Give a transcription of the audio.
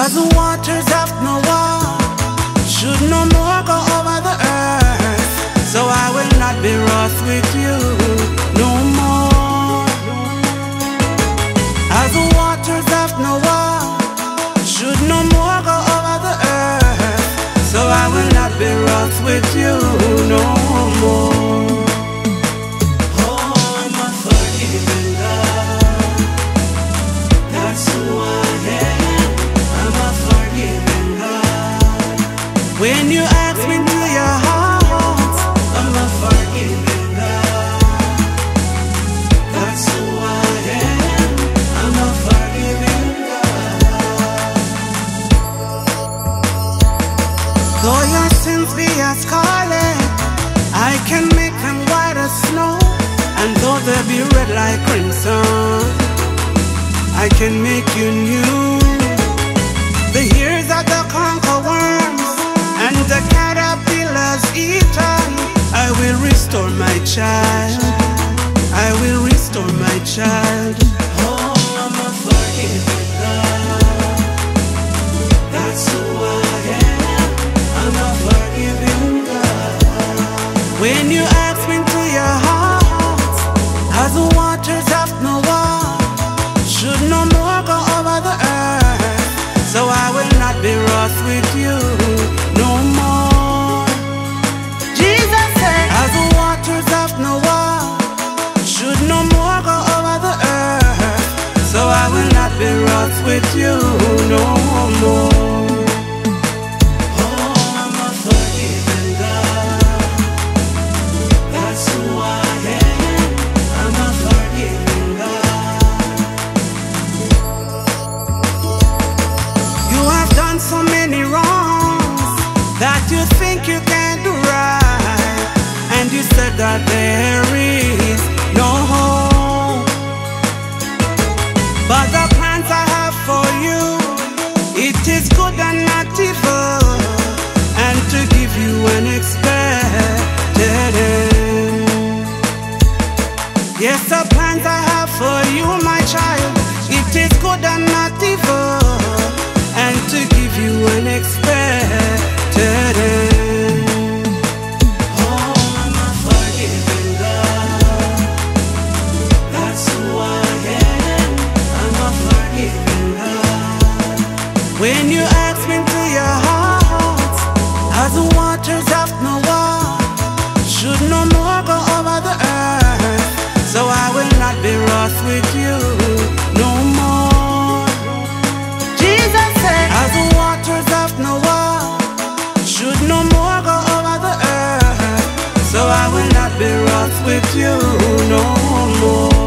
As the waters of Noah should no more go over the earth, so I will not be wroth with you no more. As the waters of Noah should no more go over the earth, so I will not be wroth with you like crimson, I can make you new. The years of the conquer worms and the caterpillars eaten, I will restore my child. I will restore my child. I will not be wroth with you no more. Oh, I'm a forgiving God. That's who I am. I'm a forgiving God. You have done so many wrongs that you think you can do right, and you said that there Yes, the plans I have for you, my child, it is good and not evil, and to give you an expected end. Oh, I'm a forgiving God. That's who I am. I'm a forgiving God. When you ask me to your heart, as the waters of Noah should no more go over the earth, so I will not be wroth with you no more. Jesus said, as the waters of Noah should no more go over the earth, so I will not be wroth with you no more.